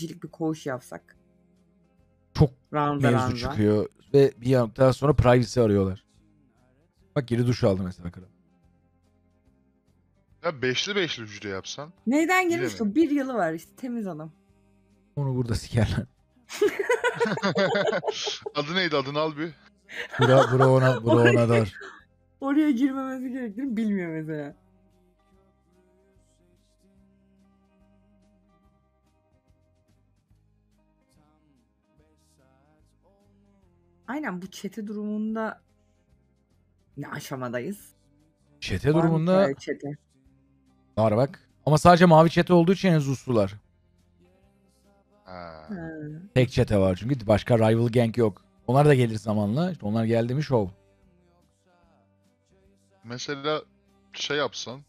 kişilik bir koğuş yapsak. Çok Ranza mevzu ranza. çıkıyor ve bir noktadan sonra privacy arıyorlar. Bak geri duş aldı mesela kral. Ya beşli beşli hücre yapsan. Neyden girmiş mi? ki? Bir yılı var işte temiz adam. Onu burada sikerler. Adı neydi adını al bir. Bura, bura ona, bura ona dar. Oraya girmemesi gerektiğini bilmiyor mesela. Aynen bu çete durumunda ne aşamadayız? Çete Var mı durumunda böyle çete? var bak. Ama sadece mavi çete olduğu için henüz uslular. Ha. Ha. Tek çete var çünkü başka rival gang yok. Onlar da gelir zamanla. İşte onlar geldi mi şov. Mesela şey yapsan.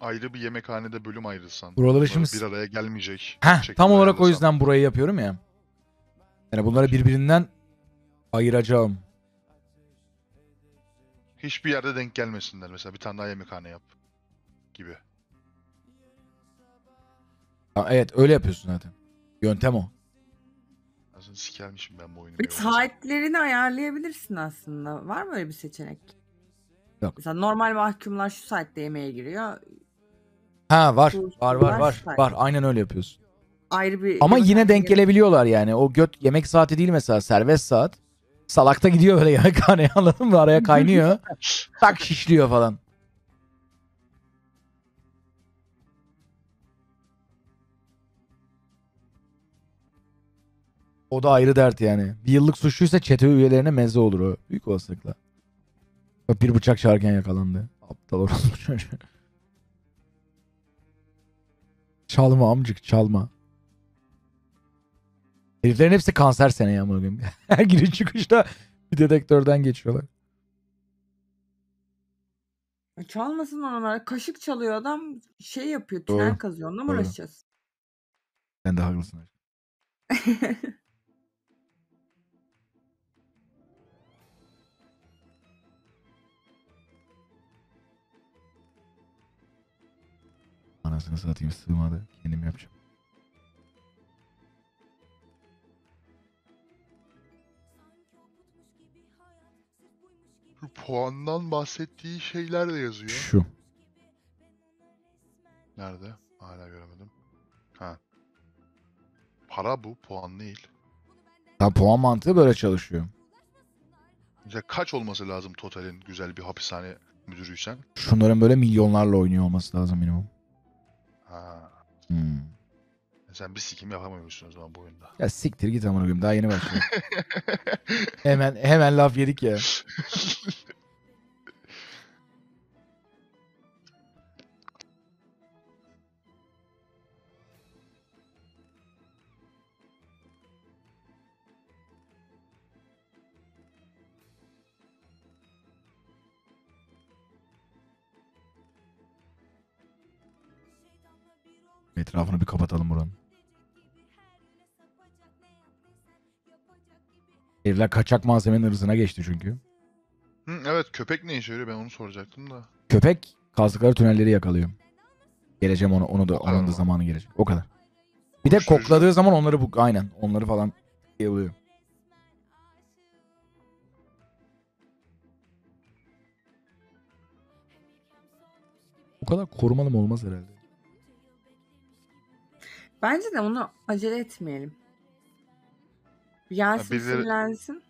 Ayrı bir yemekhanede bölüm ayrılsan. Buraları şimdi- bir araya gelmeyecek. Heh, tam olarak o ayarlasan. yüzden burayı yapıyorum ya. Yani bunları birbirinden ayıracağım. Hiçbir yerde denk gelmesinler. Mesela bir tane daha yemekhane yap. Gibi. Ha, evet öyle yapıyorsun zaten. Yöntem o. Aslında sikermişim ben bu oyunu. Bir saatlerini ayarlayabilirsin aslında. Var mı öyle bir seçenek? Yok. Mesela normal mahkumlar şu saatte yemeğe giriyor. Ha var. Var var var. Var. Aynen öyle yapıyorsun. Ayrı bir Ama yine denk gelebiliyorlar yani. O göt yemek saati değil mesela serbest saat. Salakta gidiyor böyle yemekhaneye anladın mı? Araya kaynıyor. tak şişliyor falan. O da ayrı dert yani. Bir yıllık suçluysa çete üyelerine meze olur o. Büyük olasılıkla. Bir bıçak çağırırken yakalandı. Aptal orospu çocuğu. Çalma amcık çalma. Heriflerin hepsi kanser seneye amına koyayım. Her giriş çıkışta bir dedektörden geçiyorlar. Çalmasın onlar. Kaşık çalıyor adam. Şey yapıyor. Tünel Doğru. kazıyor. Onunla mı Doğru. uğraşacağız? Sen de haklısın. Anasını satayım sığmadı. Kendim yapacağım. Puandan bahsettiği şeyler de yazıyor. Şu. Nerede? Hala göremedim. Ha. Para bu, puan değil. Ya puan mantığı böyle çalışıyor. Mesela kaç olması lazım totalin güzel bir hapishane müdürüysen? Şunların böyle milyonlarla oynuyor olması lazım minimum. Ha. Hmm. Sen bir sikim yapamıyorsun o zaman bu oyunda. Ya siktir git amına koyayım daha yeni başladı. hemen hemen laf yedik ya. Etrafını bir kapatalım buranın. Herifler kaçak malzemenin ırzına geçti çünkü. Hı, evet köpek ne işe yarıyor ben onu soracaktım da. Köpek kazdıkları tünelleri yakalıyor. Geleceğim onu onu da onun da zamanı gelecek. O kadar. Bir de Uyuşturucu. kokladığı zaman onları bu aynen onları falan yalıyor. Bu kadar korumalı mı olmaz herhalde. Bence de onu acele etmeyelim. Gelsin birileri- sinirlensin.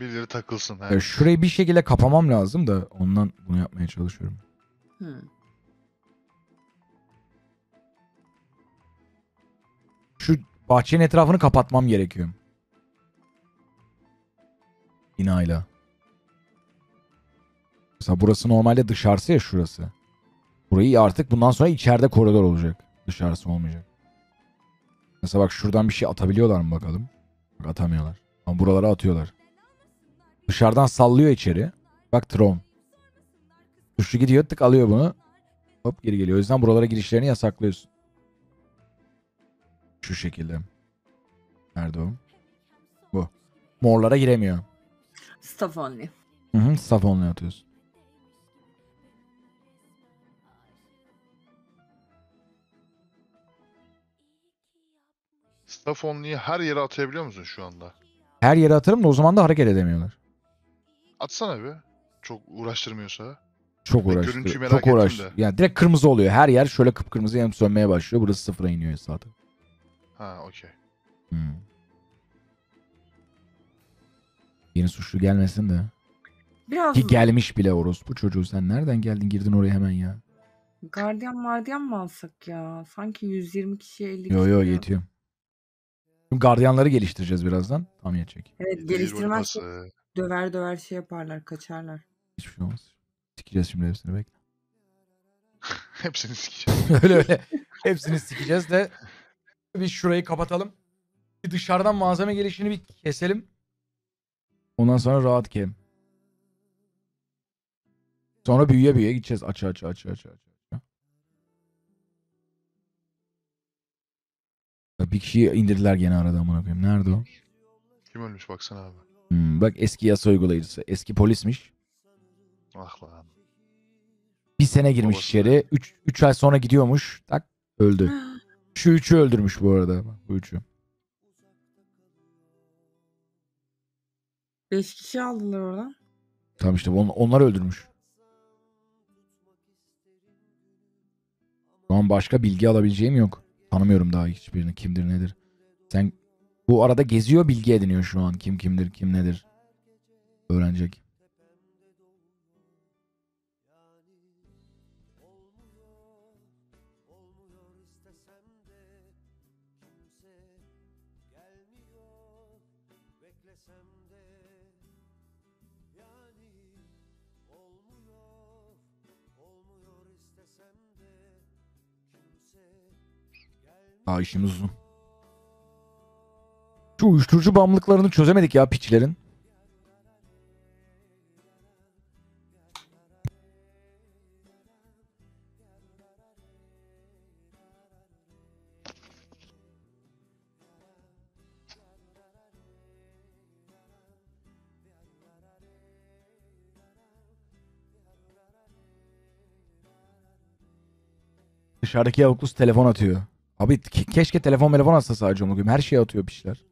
Birileri takılsın. Ya He. şurayı bir şekilde kapamam lazım da ondan bunu yapmaya çalışıyorum. Hı. Şu bahçenin etrafını kapatmam gerekiyor. Binayla. Mesela burası normalde dışarısı ya şurası. Burayı artık bundan sonra içeride koridor olacak. Dışarısı olmayacak. Mesela bak şuradan bir şey atabiliyorlar mı bakalım. Bak atamıyorlar. Ama buralara atıyorlar. Dışarıdan sallıyor içeri. Bak Tron. Suçlu gidiyor tık alıyor bunu. Hop geri geliyor. O yüzden buralara girişlerini yasaklıyorsun. Şu şekilde. Nerede o? Bu. Morlara giremiyor. Staff only. Hı hı. Staff only atıyorsun. Staff only'yi her yere atabiliyor musun şu anda? Her yere atarım da o zaman da hareket edemiyorlar. Atsana bir. Çok uğraştırmıyorsa. Çok Ben uğraştı. görüntüyü merak Çok ettim uğraştı. de. Yani direkt kırmızı oluyor. Her yer şöyle kıpkırmızı yanıp sönmeye başlıyor. Burası sıfıra iniyor zaten. Ha okey. Hmm. Yeni suçlu gelmesin de. Biraz Ki gelmiş bile orospu çocuğu. Sen nereden geldin girdin oraya hemen ya. gardiyan mardiyan mı alsak ya? Sanki 120 kişi 50 kişi. Yo yo ya. yetiyor. Şimdi gardiyanları geliştireceğiz birazdan. Tam yetecek. Evet Bir vurması. döver döver şey yaparlar kaçarlar. Hiçbir şey olmaz. Sikeceğiz şimdi hepsini bekle. Hepsini sikeceğim. öyle öyle. Hepsini sikeceğiz de biz şurayı kapatalım. Bir dışarıdan malzeme gelişini bir keselim. Ondan sonra rahat kem. Sonra büyüye büyüye gideceğiz. Aç aç aç aç aç. Bir kişiyi indirdiler gene arada amına koyayım. Nerede o? Kim ölmüş baksana abi. Hmm, bak eski yasa uygulayıcısı. Eski polismiş. Ah lan. Bir sene girmiş Babası. içeri. 3 ay sonra gidiyormuş. Tak öldü. Şu üçü öldürmüş bu arada. Bak, Bu üçü. 5 kişi aldılar oradan. Tamam işte on, onlar öldürmüş. Şu an başka bilgi alabileceğim yok. Tanımıyorum daha hiçbirini. Kimdir nedir. Sen bu arada geziyor bilgi ediniyor şu an. Kim kimdir kim nedir. Öğrenecek. Daha işimiz uzun. Şu uyuşturucu bağımlılıklarını çözemedik ya piçlerin. Dışarıdaki yavuklus telefon atıyor. Abi ke- keşke telefon telefon atsa sadece onu Her şeye atıyor piçler.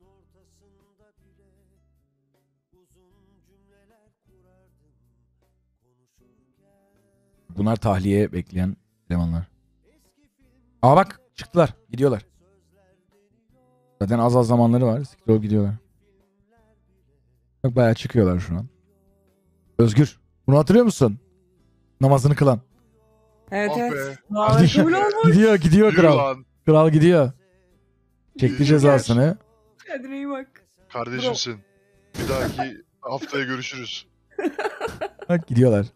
Bunlar tahliye bekleyen elemanlar. Aa bak çıktılar. Gidiyorlar. Zaten az az zamanları var. Siktir olup gidiyorlar. Bak bayağı çıkıyorlar şu an. Özgür. Bunu hatırlıyor musun? Namazını kılan. Evet Ah evet. gidiyor gidiyor kral. lan. Kral gidiyor. Çekti cezasını. Kendine iyi bak. Kardeşimsin. Bir dahaki haftaya görüşürüz. Bak gidiyorlar.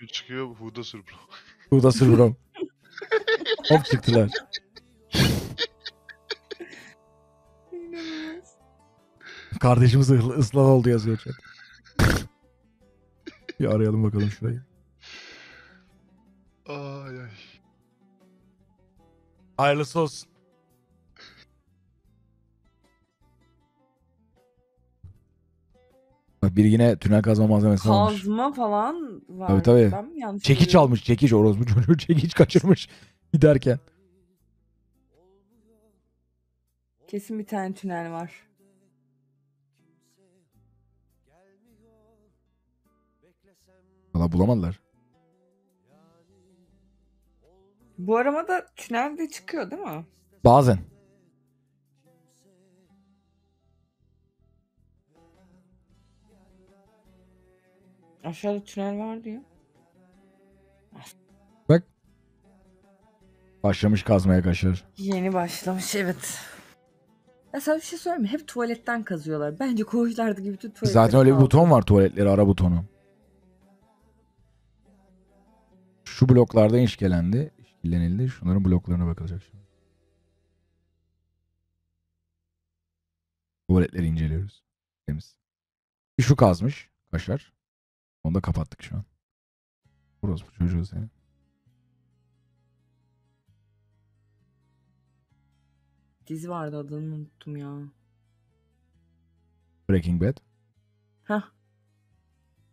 Bir çıkıyor Huda Sur bro. Bu da sır bro. Hop çıktılar. Kardeşimiz ıslah oldu yazıyor. Bir arayalım bakalım şurayı. Hayırlısı olsun. Bak biri yine tünel kazma malzemesi almış. Kazma falan var. Tabii, tabii. Ben mi yanlış Çekiç hatırlıyorum? almış. Çekiç orospu çocuğu çekiç kaçırmış giderken. Kesin bir tane tünel var. Valla bulamadılar. Bu aramada tünel de çıkıyor değil mi? Bazen. Aşağıda tünel var diyor. Başlamış kazmaya kaşar. Yeni başlamış evet. Ya sana bir şey söyleyeyim mi? Hep tuvaletten kazıyorlar. Bence koğuşlardaki bütün tuvaletleri Zaten öyle bir kaldı. buton var tuvaletleri ara butonu. Şu bloklarda işkelendi. İşkilenildi. Şunların bloklarına bakılacak şimdi. Tuvaletleri inceliyoruz. Temiz. Bir şu kazmış. Kaşar. Onu da kapattık şu an. Burası bu çocuğu senin. Dizi vardı adını unuttum ya. Breaking Bad. Hah.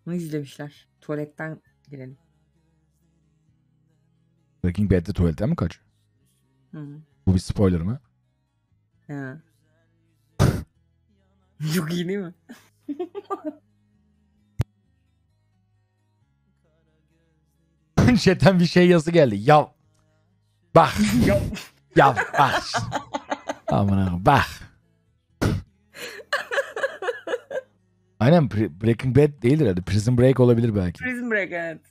Bunu izlemişler. Tuvaletten girelim. Breaking Bad'de tuvaletten mi kaçıyor? Hı hı. Bu bir spoiler mı? He. Çok iyi değil mi? Chatten bir şey yazı geldi. Ya bak. ya bak. Aman bak. Aynen Breaking Bad değildir herhalde. Prison Break olabilir belki. Prison Break evet.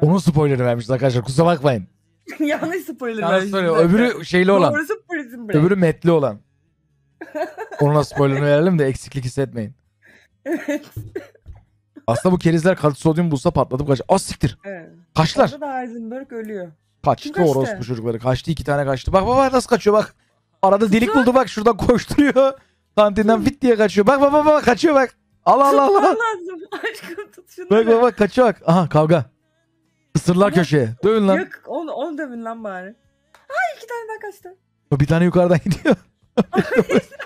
Onun spoilerını vermişiz arkadaşlar. Kusura bakmayın. Yanlış spoiler Yanlış zaten. Öbürü şeyli olan. Doğrusu Prison Break. Öbürü metli olan. Ona spoilerını verelim de eksiklik hissetmeyin. Evet. Aslında bu kerizler katı sodyum bulsa patlatıp kaç. Az siktir. evet. Kaçlar. Orada da Heisenberg ölüyor. Kaçtı kaçtı? orospu çocukları. Kaçtı iki tane kaçtı. Bak bak bak nasıl kaçıyor bak. Arada delik buldu bak şuradan koşturuyor. Kantinden fit diye kaçıyor. Bak bak bak bak kaçıyor bak. Allah Allah Allah. Tutman lazım. Aşkım tut şunu. Bak bak bak kaçıyor bak. Aha kavga. Isırlar Ama- köşeye. Dövün lan. Yak onu, onu dövün lan bari. Ay iki tane daha kaçtı. Bir tane yukarıdan gidiyor.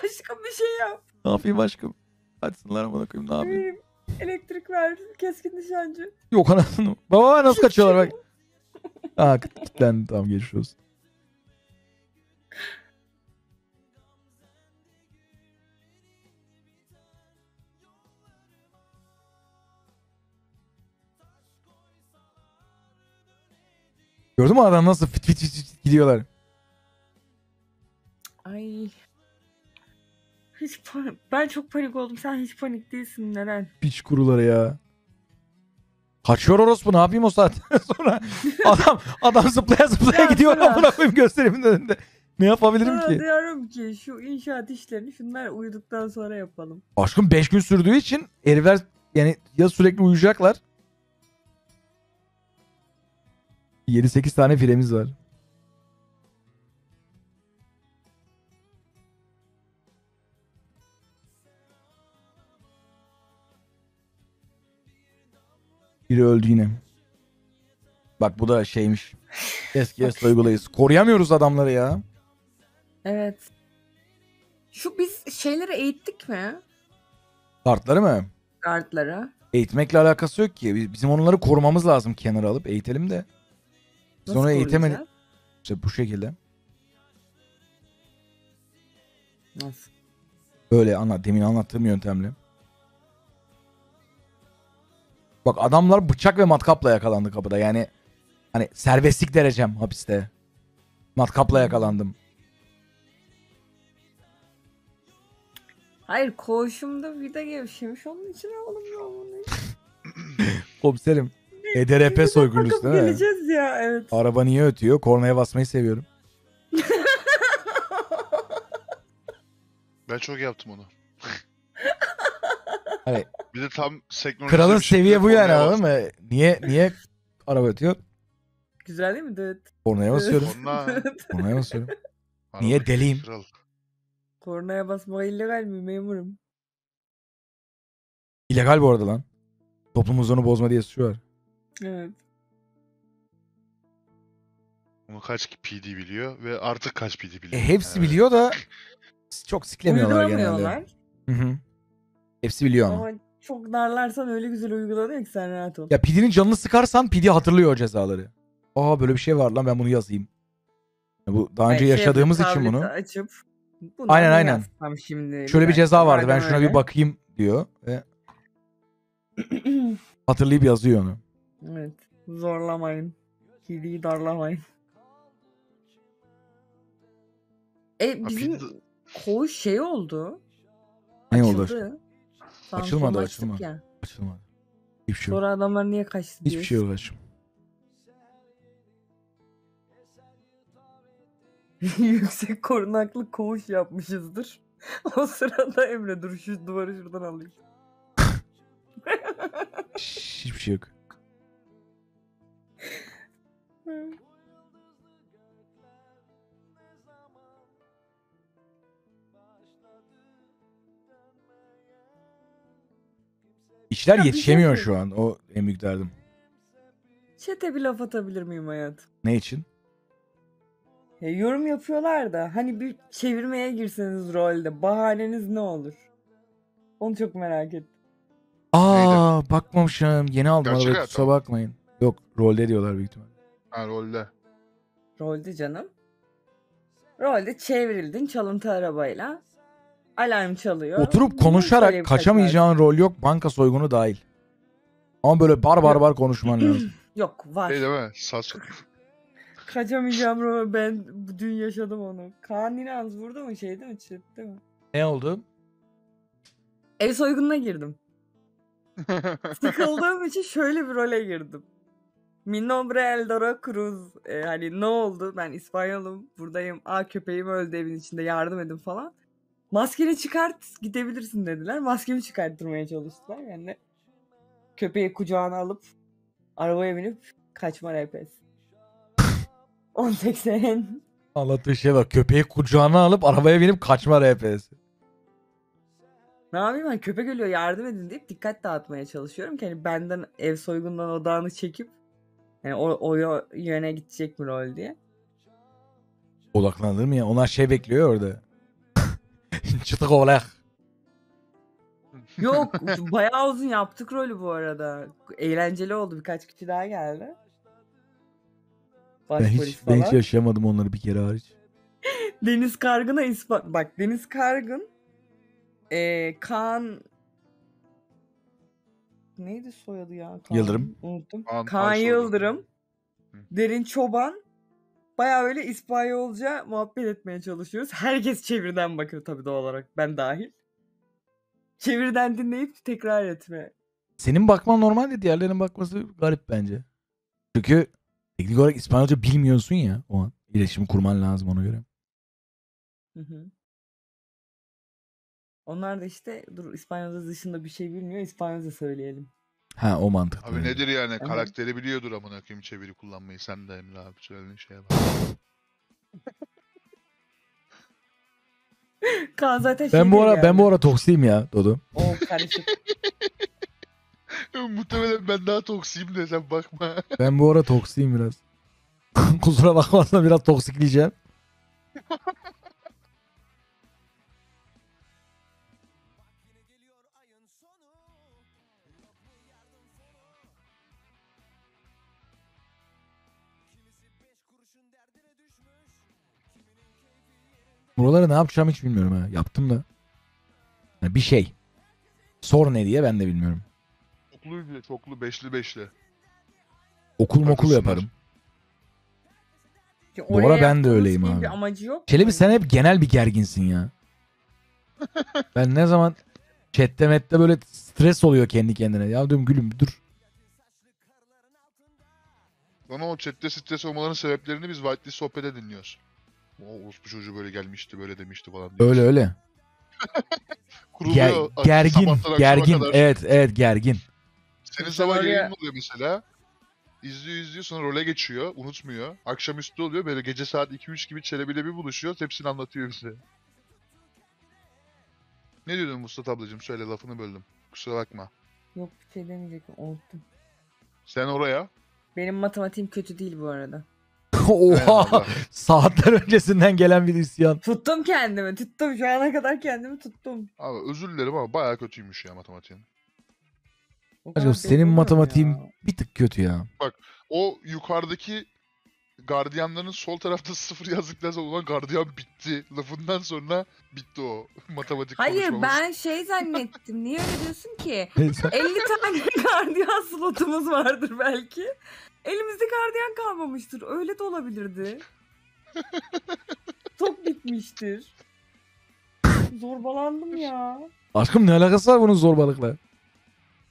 Aşkım bir şey yap. ne yapayım aşkım? Kaçsınlar amına koyayım ne yapayım? Benim elektrik ver. Keskin nişancı. Yok anasını. Baba nasıl kaçıyorlar bak. Aa kilitlendi tamam geçmiş olsun. Gördün mü adam nasıl fit fit fit, fit gidiyorlar. Ay. Hiç pa- ben çok panik oldum. Sen hiç panik değilsin. Neden? Piç kuruları ya. Kaçıyor orospu ne yapayım o saatten sonra. Adam adam zıplaya zıplaya Ya gidiyor Sıra. amına koyayım gösterimin önünde. Ne yapabilirim Sana ki? diyorum ki şu inşaat işlerini şunlar uyuduktan sonra yapalım. Aşkım 5 gün sürdüğü için herifler yani ya sürekli uyuyacaklar. 7-8 tane firemiz var. Biri öldü yine. Bak bu da şeymiş. Eski eski uygulayız. Koruyamıyoruz adamları ya. Evet. Şu biz şeyleri eğittik mi? Kartları mı? Guardlara. Eğitmekle alakası yok ki. Biz- Bizim onları korumamız lazım kenara alıp eğitelim de. Nasıl eğitemedik. koruyacağız? İşte bu şekilde. Nasıl? Öyle anlat. Demin anlattığım yöntemle. Bak adamlar bıçak ve matkapla yakalandı kapıda. Yani hani serbestlik derecem hapiste. Matkapla yakalandım. Hayır koğuşumda vida gevşemiş onun için aldım ben bunu. Komiserim. EDRP soyguncusu değil mi? geleceğiz ya evet. Araba niye ötüyor? Kornaya basmayı seviyorum. Ben çok yaptım onu. Hani Bir de tam seknoloji kralın seviye bu yani anladın mı? Niye niye araba ötüyor? Güzel değil mi? Evet. Kornaya basıyorum. Korna. Kornaya basıyorum. Niye Arabadaki deliyim? Kral. Kornaya basmak illegal mi memurum? İllegal bu arada lan. Toplum huzurunu bozma diye suçu var. Evet. Onu kaç PD biliyor ve artık kaç PD biliyor. E, hepsi Yani biliyor da çok siklemiyorlar Uygulamıyorlar. genelde. Hı hı. Hepsi biliyor ama. Ama çok darlarsan öyle güzel uygulanıyor ki sen rahat ol. Ya PD'nin canını sıkarsan PD hatırlıyor o cezaları. Aa böyle bir şey var lan ben bunu yazayım. Ya bu daha önce Hayır, şey yaşadığımız için bunu. Açıp, bunu Aynen, ne aynen. Şimdi Şöyle bir ceza vardı ben şuna öyle. bir bakayım diyor. Ve hatırlayıp yazıyor onu. Evet. Zorlamayın. Kediyi darlamayın. E bizim koğuş şey oldu. Ne oldu? açıldı. Açılmadı, açılmadı. Ya. Açılmadı. Hiçbir şey yok. Sonra adamlar niye kaçtı Hiçbir diyor. şey yok aşkım. Yüksek korunaklı koğuş yapmışızdır. o sırada Emre dur şu duvarı şuradan alayım. Hiçbir şey yok. İşler Ya bir şey yetişemiyor şu an. O en büyük derdim. Çete bir laf atabilir miyim hayatım? Ne için? Ya yorum yapıyorlar da hani bir çevirmeye girseniz rolde bahaneniz ne olur? Onu çok merak ettim. Aa bakmamışım. Yeni aldım Gerçek arabayı hayat kusura bakmayın. Yok rolde diyorlar büyük ihtimal. Ha rolde. Rolde canım. Rolde çevrildin çalıntı arabayla. Alarm çalıyor. Oturup konuşarak kaçamayacağın rol yok. Banka soygunu dahil. Ama böyle bar bar bar konuşman lazım. Yok var. Şey değil mi? Sas Kaçamayacağım rol. Ben bu dün yaşadım onu. Kaan İnanz burada mı şey değil mi? Chat değil mi? ne oldu? Ev soygununa girdim. Sıkıldığım için şöyle bir role girdim. Mi nombre Eldora Cruz. Ee, hani ne oldu? Ben İspanyolum. Buradayım. Aa köpeğim öldü evin içinde. Yardım edin falan. Maskeni çıkart gidebilirsin dediler. Maskemi çıkarttırmaya çalıştılar. Yani köpeği kucağına alıp arabaya binip kaçma repes. 1080. Anlattığı şey bak. Köpeği kucağına alıp arabaya binip kaçma RPS. Ne yapayım ben köpek ölüyor yardım edin deyip dikkat dağıtmaya çalışıyorum ki hani benden ev soygundan odağını çekip yani o, o yöne gidecek mi rol diye. Odaklanır mı ya? Onlar şey bekliyor orada. Çıtık oğlak. Yok bayağı uzun yaptık rolü bu arada. Eğlenceli oldu birkaç kişi daha geldi. Ben Başpolis hiç, ben hiç falan. yaşayamadım onları bir kere hariç. Deniz Kargın'a ispat... Bak Deniz Kargın eee Kaan neydi soyadı ya? Kaan, Yıldırım. Unuttum. Kaan Kaan. Yıldırım. Hı. Derin Çoban. Baya öyle İspanyolca muhabbet etmeye çalışıyoruz. Herkes çeviriden bakıyor tabii doğal olarak. Ben dahil. Çeviriden dinleyip tekrar etme. Senin bakman normal de diğerlerinin bakması garip bence. Çünkü teknik olarak İspanyolca bilmiyorsun ya o an. İletişimi kurman lazım ona göre. Hı hı. Onlar da işte dur İspanyolca dışında bir şey bilmiyor. İspanyolca söyleyelim. Ha o mantıklı. Abi nedir yani? Evet. Karakteri biliyordur amına koyayım çeviri kullanmayı. Sen de Emre abi söylediğin şeye bak. Kaan zaten Ben bu ara ben yani. bu ara toksiyim ya Dodo. O karışık. Muhtemelen ben daha toksiyim de sen bakma. Ben bu ara toksiyim biraz. Kusura bakmazsan biraz toksikleyeceğim. Buraları ne yapacağım hiç bilmiyorum ha. Yaptım da. Yani bir şey. Sor ne diye ben de bilmiyorum. Çoklu bile çoklu beşli beşli. Okul mokul yaparım. Ki Bu oraya ara ben de öyleyim abi. Bir amacı yok. Çelebi sen hep genel bir gerginsin ya. ben ne zaman chatte mette böyle stres oluyor kendi kendine. Ya diyorum gülüm bir dur. Sonra o chatte stres olmalarının sebeplerini biz Whitelist sohbete dinliyoruz. O bu çocuğu böyle gelmişti böyle demişti falan. diye. Öyle öyle. Ger- gergin, sabahtan akşama gergin. kadar. Evet, evet gergin. Senin Sen sabah oraya- yayın oluyor mesela. İzliyor izliyor sonra role geçiyor. Unutmuyor. Akşamüstü oluyor. Böyle gece saat 2-3 gibi Çelebi'yle bir buluşuyor. Hepsini anlatıyor bize. Ne diyordun Mustafa ablacığım? Söyle lafını böldüm. Kusura bakma. Yok bir şey demeyecektim. Unuttum. Sen oraya. Benim matematiğim kötü değil bu arada. Oha! Saatler öncesinden gelen bir isyan. Tuttum kendimi. Tuttum. Şu ana kadar kendimi tuttum. Abi özür dilerim ama bayağı kötüymüş ya matematiğin. O kadar Acaba belli senin mu matematiğin ya? bir tık kötü ya. O yukarıdaki gardiyanların sol tarafta sıfır yazdıktan sonra ulan gardiyan bitti. Lafından sonra bitti o matematik Hayır konuşmamız. ben şey zannettim. Niye öyle diyorsun ki? Neyse. 50 tane gardiyan slotumuz vardır belki. Elimizde gardiyan kalmamıştır. Öyle de olabilirdi. Çok bitmiştir. Zorbalandım ya. Aşkım ne alakası var bunun zorbalıkla?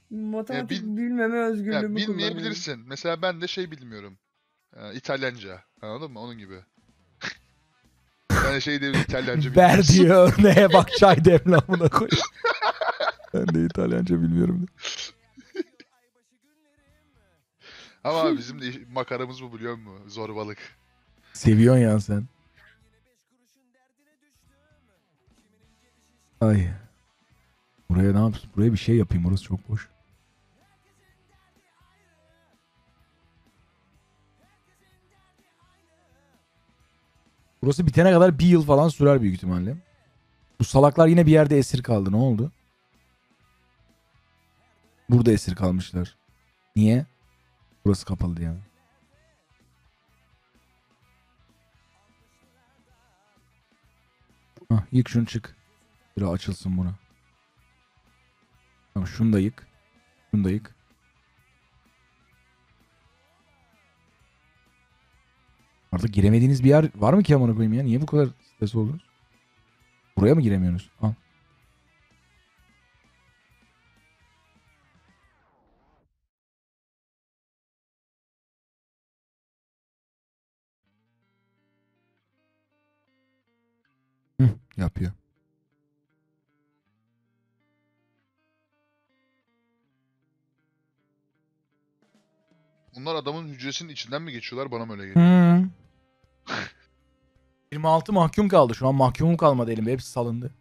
Matematik bil- bilmeme Ya özgürlüğümü kullanıyorum. bilmeyebilirsin. Mesela ben de şey bilmiyorum. Ee, İtalyanca. Anladın mı? Onun gibi. ben de şey diyorum İtalyanca Ver bilmiyorum. diyor örneğe bak çay demle amına koy. ben de İtalyanca bilmiyorum. Ama bizim de makaramız bu biliyor musun? Zorbalık. Seviyorsun ya sen. Ay. Buraya ne yapsın? Buraya bir şey yapayım. Orası çok boş. Burası bitene kadar bir yıl falan sürer büyük ihtimalle. Bu salaklar yine bir yerde esir kaldı. Ne oldu? Burada esir kalmışlar. Niye? Burası kapalı diye. Hah, yık şunu çık. Bir açılsın buna. Tamam şunu da yık. Şunu da yık. Artık giremediğiniz bir yer var mı ki amına koyayım ya? Niye bu kadar stres oldunuz? Buraya mı giremiyorsunuz? Al. Yapıyor. Bunlar adamın hücresinin içinden mi geçiyorlar bana mı öyle geliyor? Hı. 26 mahkum kaldı. Şu an mahkumum kalmadı elimde. Hepsi salındı.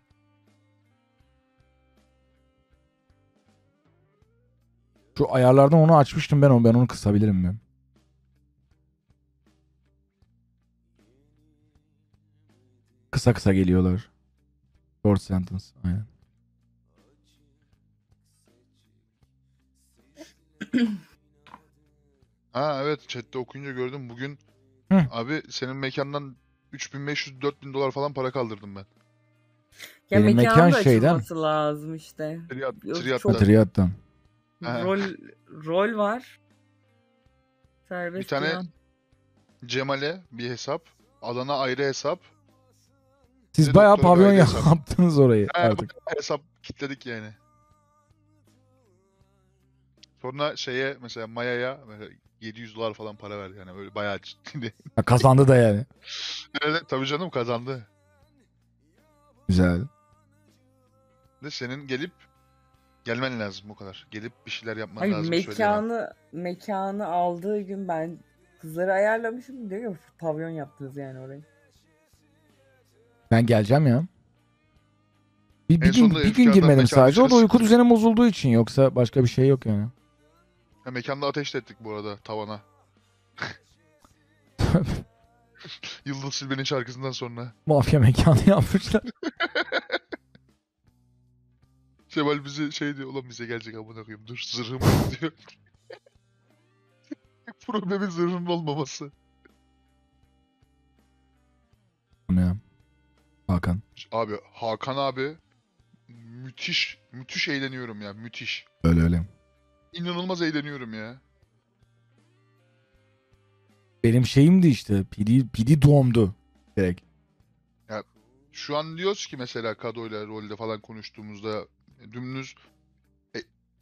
Şu ayarlardan onu açmıştım ben onu. Ben onu kısabilirim mi? Kısa kısa geliyorlar. Short sentence. Aynen. Ha evet chatte okuyunca gördüm bugün. Hı. Abi senin mekandan 3500-4000 dolar falan para kaldırdım ben. Ya Benim mekan da şeyden- açılması lazım işte. Triyat, triyattan. çok- Triyattan. Aha. Rol rol var. Serbest Bir tane-. Cemal'e bir hesap. Adana ayrı hesap. Siz Bir bayağı doktora pavyon hesap. yaptınız orayı Ha, artık. hesap kitledik yani. Sonra şeye mesela Maya'ya mesela 700 dolar falan para verdi yani öyle bayağı ciddi. Ha, kazandı da yani. evet tabii canım kazandı. Güzel. De senin gelip gelmen lazım o kadar. Gelip bir şeyler yapman Hayır lazım söyleyemem. mekanı mekanı aldığı gün ben kızları ayarlamışım diyor ya pavyon yaptınız yani orayı. Ben geleceğim ya. Bir, bir gün, sonunda bir gün girmedim mekan sadece. O da dışarı uyku düzenim bozulduğu için. Yoksa başka bir şey yok yani. Ha, mekanda ateş de ettik bu arada tavana. Yıldız Silbe'nin şarkısından sonra. Mafya mekanı yapmışlar. Cemal bize şey diyor ulan bize gelecek amına koyayım dur zırhım yok," diyor. Problemin zırhın olmaması. ya. Hakan. Abi Hakan abi müthiş müthiş eğleniyorum ya müthiş. Öyle öyle. İnanılmaz eğleniyorum ya. Benim şeyimdi işte. PD, PD doğumdu. Direkt. Şu an diyoruz ki mesela Kado ile rolde falan konuştuğumuzda dümdüz e,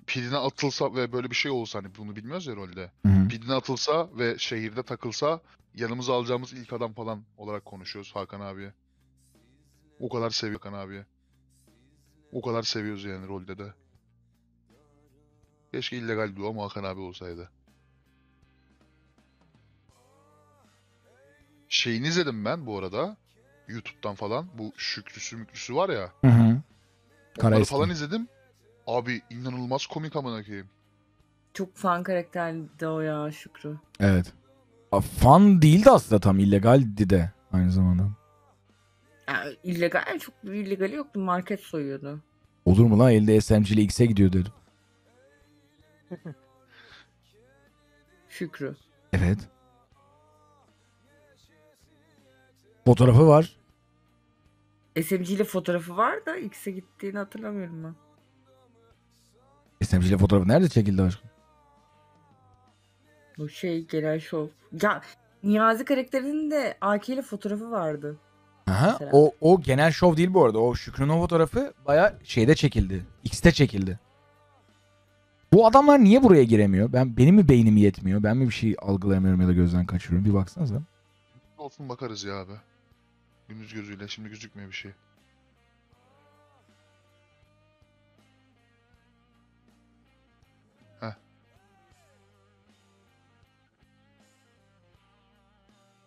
pidine atılsa ve böyle bir şey olsa hani bunu bilmiyoruz ya rolde. Hı hı. Pidine atılsa ve şehirde takılsa yanımıza alacağımız ilk adam falan olarak konuşuyoruz Hakan abiye. O kadar seviyor Hakan abiye. O kadar seviyoruz yani rolde de. Keşke illegal duo ama Hakan abi olsaydı. Şeyini izledim ben bu arada. YouTube'dan falan. Bu Şükrüsü mükrüsü var ya. Hı hı. Kara Onları falan izledim. Abi inanılmaz komik amına koyayım. Çok fan karakterdi o ya Şükrü. Evet. A, Fan değildi aslında tam. illegaldi de. Aynı zamanda. Ya, illegal çok bir illegali yoktu market soyuyordu. Olur mu lan? Elde SMG ile X'e gidiyor dedim. Şükrü. Evet. Fotoğrafı var. SMG ile fotoğrafı var da X'e gittiğini hatırlamıyorum ben. SMG ile fotoğrafı nerede çekildi aşkım? O şey genel şov. Ya Niyazi karakterinin de AK ile fotoğrafı vardı. Aha, Mesela. o, o genel şov değil bu arada. O Şükrü'nün o fotoğrafı baya şeyde çekildi. X'te çekildi. Bu adamlar niye buraya giremiyor? Ben benim mi beynim yetmiyor? Ben mi bir şey algılayamıyorum ya da gözden kaçırıyorum? Bir baksanıza. Olsun bakarız ya abi. Gündüz gözüyle şimdi gözükmüyor bir şey.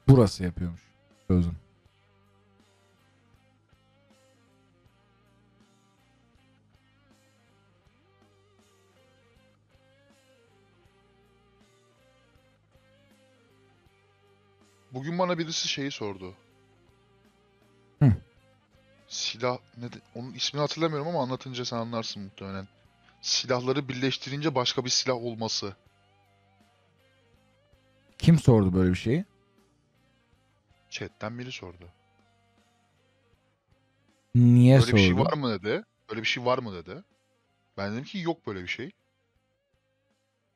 Burası yapıyormuş. Gözüm. Bugün bana birisi şeyi sordu. Hı. Silah ne de- onun ismini hatırlamıyorum ama anlatınca sen anlarsın muhtemelen. Silahları birleştirince başka bir silah olması. Kim sordu böyle bir şeyi? Chat'ten biri sordu. Niye Böyle bir şey sordu? var mı dedi. Böyle bir şey var mı dedi. Ben dedim ki yok böyle bir şey.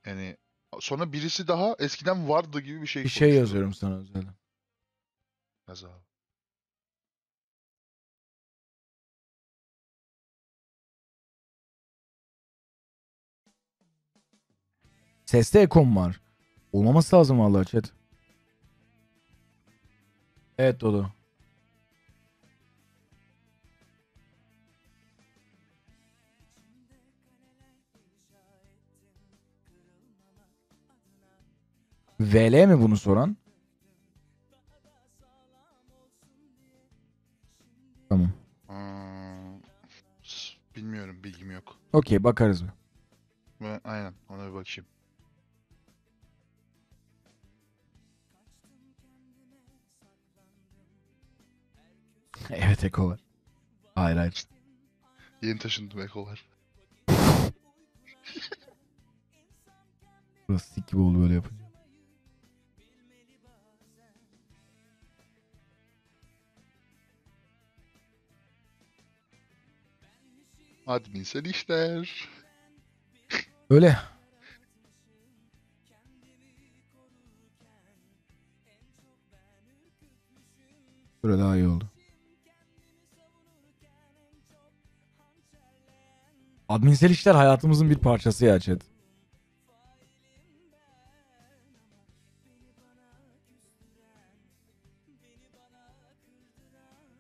Yani sonra birisi daha eskiden vardı gibi bir şey Bir şey konuştu. yazıyorum sana özel. Yaz abi. Seste ekom var. Olmaması lazım vallahi chat. Evet Dodo. VL mi bunu soran? Tamam. Hmm, bilmiyorum bilgim yok. Okey bakarız. Ve aynen ona bir bakayım. evet eko var. Hayır hayır. Yeni taşındım ekolar. Burası sik gibi oldu böyle yapınca. Adminsel işler. Öyle. Böyle daha iyi oldu. Adminsel işler hayatımızın bir parçası ya chat.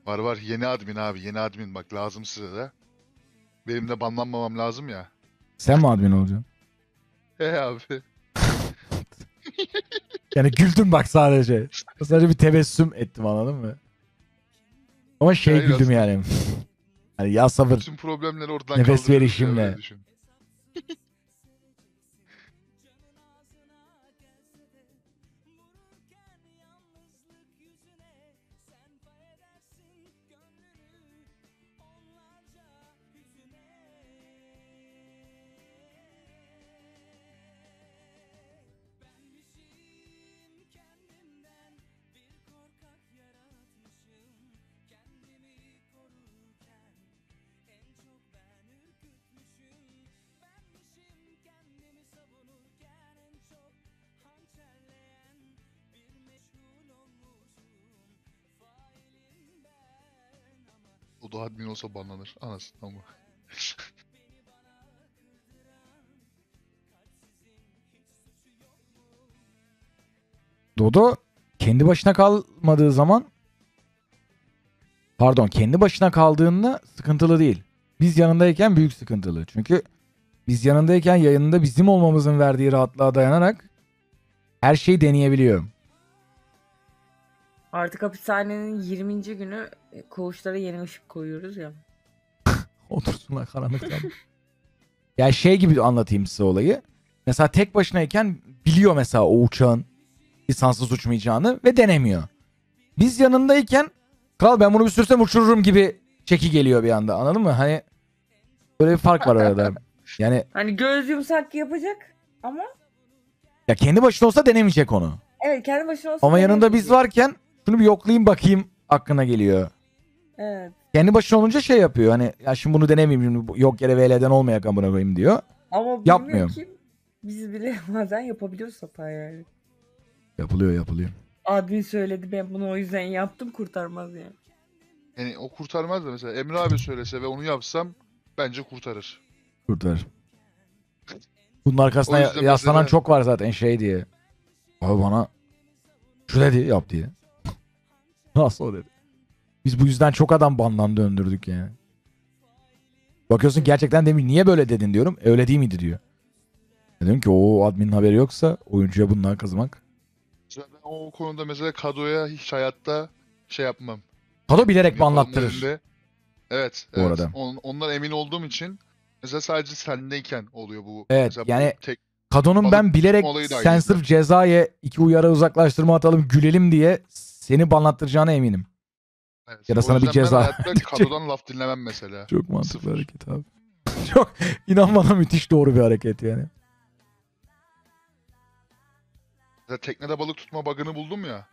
Var var yeni admin abi yeni admin bak lazım size de. Benim de banlanmamam lazım ya. Sen mi admin olacaksın? He abi. Yani güldüm bak sadece. Sadece bir tebessüm ettim anladın mı? Ama şey Hayır, güldüm yani. Hani ya sabır. Bütün problemleri ortadan Nefes verişimle. O da admin olsa banlanır. Anasını ama. Dodo kendi başına kalmadığı zaman pardon kendi başına kaldığında sıkıntılı değil. Biz yanındayken büyük sıkıntılı. Çünkü biz yanındayken yayında bizim olmamızın verdiği rahatlığa dayanarak her şeyi deneyebiliyor. Artık hapishanenin 20. günü e, koğuşlara yeni ışık koyuyoruz ya. Otursunlar karanlıkta. ya şey gibi anlatayım size olayı. Mesela tek başınayken biliyor mesela o uçağın lisanssız uçmayacağını ve denemiyor. Biz yanındayken kral ben bunu bir sürsem uçururum gibi çeki geliyor bir anda anladın mı? Hani böyle bir fark var arada. Yani Hani göz yumuşak yapacak ama ya kendi başına olsa denemeyecek onu. evet kendi başına olsa Ama yanında biz varken şunu bir yoklayayım bakayım aklına geliyor. Evet. Kendi başına olunca şey yapıyor hani ya şimdi bunu denemeyeyim şimdi yok yere VL'den olmayak amına koyayım diyor. Ama ki biz bile bazen yapabiliyoruz hata yani. Yapılıyor yapılıyor. Admin söyledi ben bunu o yüzden yaptım kurtarmaz yani. Yani o kurtarmaz da mesela Emre abi söylese ve onu yapsam bence kurtarır. Kurtarır. Bunun arkasına O yüzden yaslanan mesela- çok var zaten şey diye. Abi bana şu dedi yap diye. Nasıl dedi. Biz bu yüzden çok adam bandan döndürdük yani. Bakıyorsun gerçekten demiş niye böyle dedin diyorum. "E, öyle değil miydi diyor. Dedim ki o adminin haberi yoksa oyuncuya bundan kızmak. Ben o konuda mesela Kado'ya hiç hayatta şey yapmam. Kado bilerek banlattırır. önünde. Evet. Bu evet. arada. On, ondan emin olduğum için mesela sadece sendeyken oluyor bu. Evet, Mesela yani- tek Kado'nun ben bilerek sen sırf cezaya iki uyarı uzaklaştırma atalım gülelim diye seni banlattıracağına eminim. evet. Ya da O sana bir yüzden ben ceza hayatta Kado'dan laf dinlemem mesela. Çok mantıklı Sıfır. hareket abi. Çok inan bana müthiş doğru bir hareket yani. Mesela teknede balık tutma bug'ını buldum ya.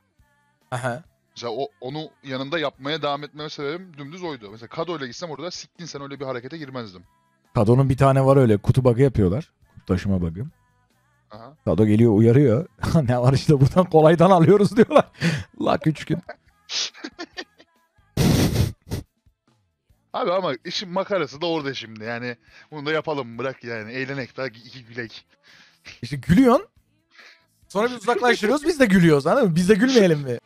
Aha. Mesela o, onu yanında yapmaya devam etmeme sebebim dümdüz oydu. Mesela Kado ile gitsem orada siktin sen öyle bir harekete girmezdim. Kado'nun bir tane var öyle kutu bug'ı yapıyorlar. Kutu taşıma bug'ı. Aha. Kado geliyor uyarıyor. ne var işte buradan kolaydan alıyoruz diyorlar. La üç gün. Abi ama işin makarası da orada şimdi yani. Bunu da yapalım bırak yani. Eğlenek daha iki gülek. İşte gülüyorsun. Sonra biz uzaklaştırıyoruz biz de gülüyoruz anladın mı? Biz de gülmeyelim mi?